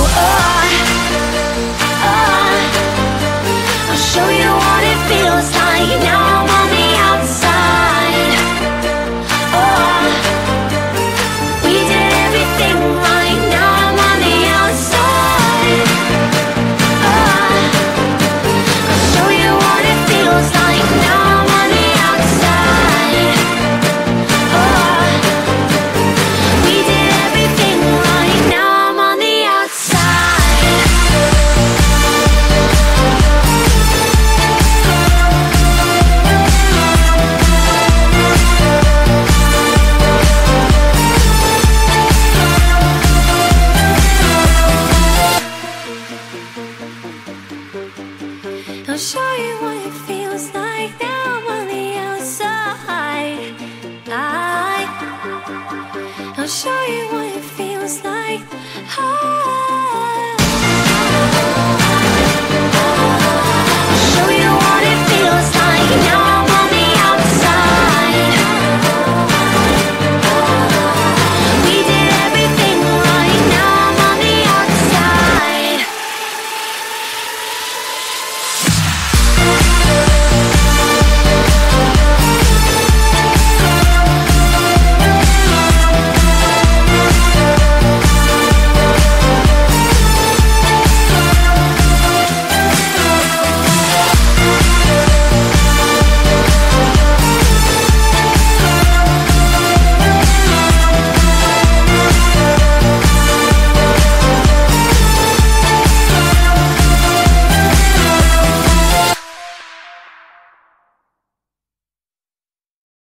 you up. show you what it feels like.